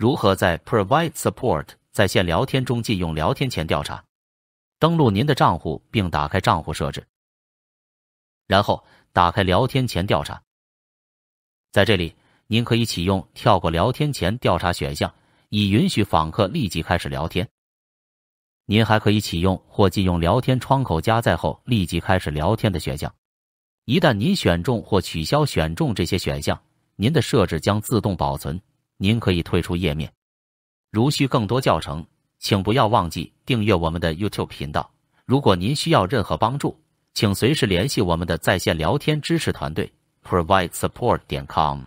如何在 Provide Support 在线聊天中进用聊天前调查？登录您的账户并打开账户设置，然后打开聊天前调查。在这里，您可以启用跳过聊天前调查选项，以允许访客立即开始聊天。您还可以启用或禁用聊天窗口加载后立即开始聊天的选项。一旦您选中或取消选中这些选项，您的设置将自动保存，您可以退出页面。如需更多教程，请不要忘记订阅我们的 YouTube 频道。如果您需要任何帮助，请随时联系我们的在线聊天支持团队，providesupport 点 com。